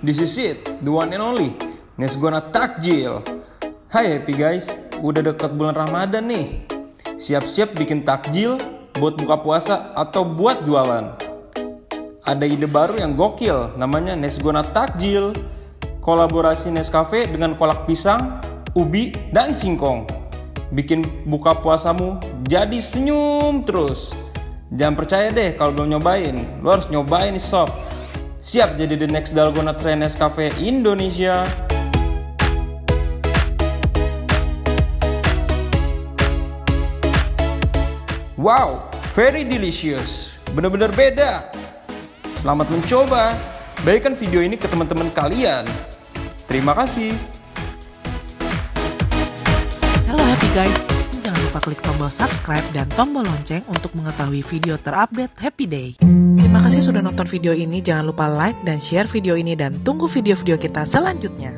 this is it, the one and only. Nesgona Takjil. Hai happy guys, udah deket bulan Ramadan nih. Siap-siap bikin takjil buat buka puasa atau buat jualan. Ada ide baru yang gokil, namanya Nesgona Takjil. Kolaborasi Nescafe dengan kolak pisang, ubi, dan singkong. Bikin buka puasamu jadi senyum terus. Jangan percaya deh kalau belum nyobain, lo harus nyobain sob. Siap jadi the next Dalgona Trend Nescafe Indonesia. Wow, very delicious. Bener-bener beda. Selamat mencoba. Bagikan video ini ke teman-teman kalian. Terima kasih. Halo happy guys, jangan lupa klik tombol subscribe dan tombol lonceng untuk mengetahui video terupdate Happy Day. Terima kasih sudah nonton video ini, jangan lupa like dan share video ini dan tunggu video-video kita selanjutnya.